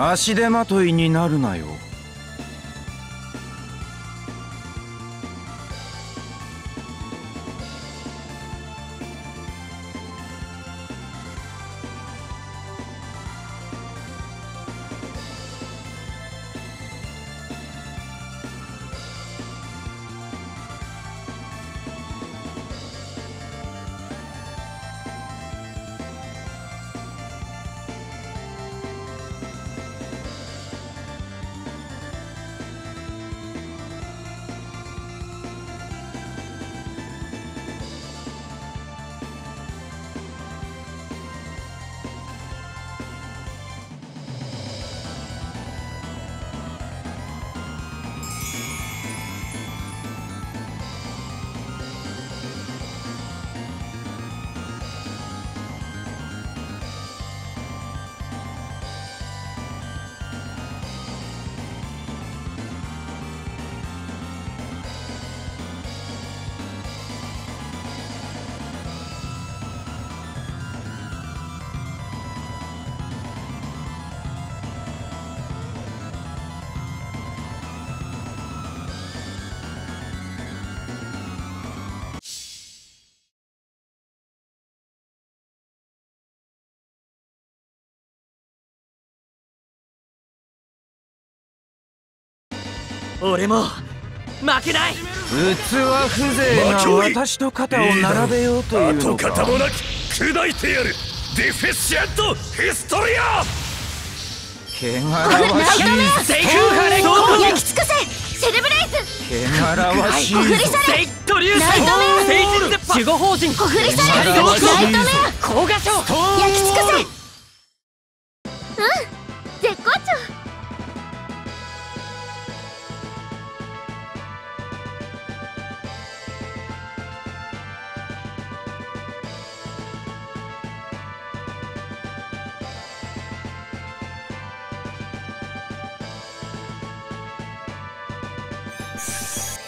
足手まといになるなよ。俺も負けない。器風情な私と肩を並べようというのか。跡形もなく砕いてやるディフェッシアントヒストリア。汚らわしいセイフハレゴ焼き尽くせ。セレブレイズ。汚らわしいお振りされセイトリューナイトメア聖人絶守護法人お振りされ汚らわしいナイトメア高画賞焼き尽くせー